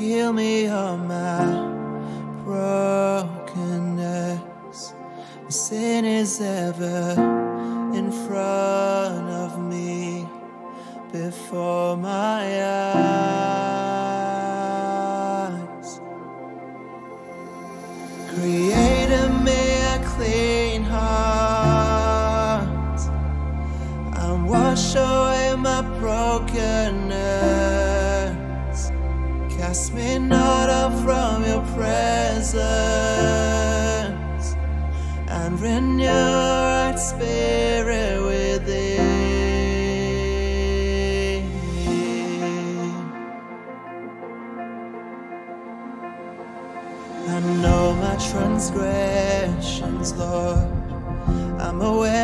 Heal me of my brokenness. Sin is ever in front of me, before my eyes. Create me a clean heart and wash away my brokenness. Cast me not out from your presence and renew right spirit within. I know my transgressions, Lord. I'm aware